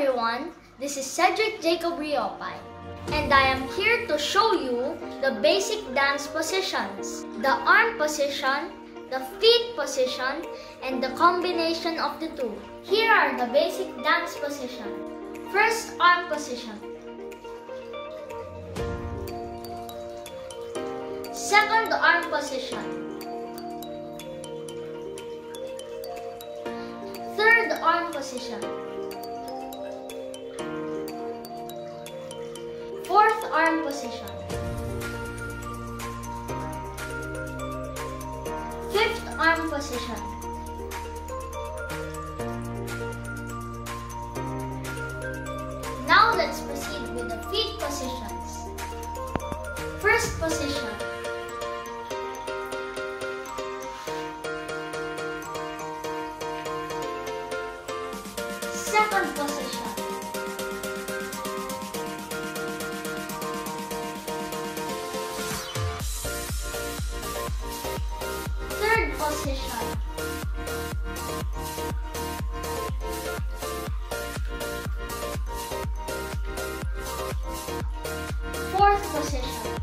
everyone, this is Cedrik Jacob Riopay, and I am here to show you the basic dance positions, the arm position, the feet position, and the combination of the two. Here are the basic dance positions. First arm position. Second arm position. Third arm position. Arm position. Fifth arm position. Now let's proceed with the feet positions. First position. Second position. Position. Fourth position.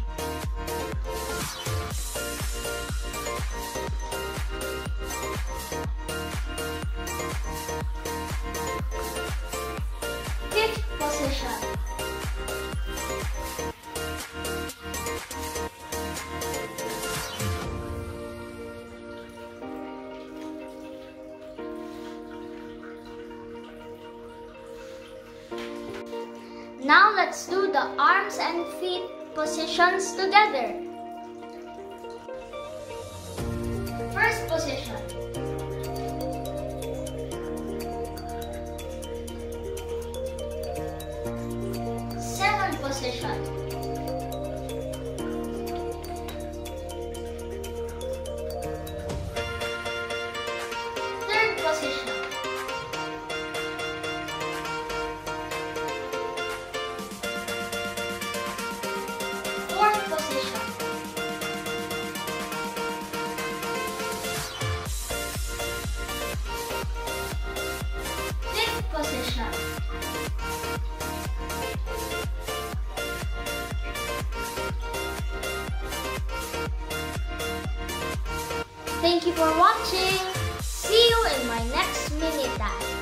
Now let's do the arms and feet positions together. First position. Thank you for watching. See you in my next mini task.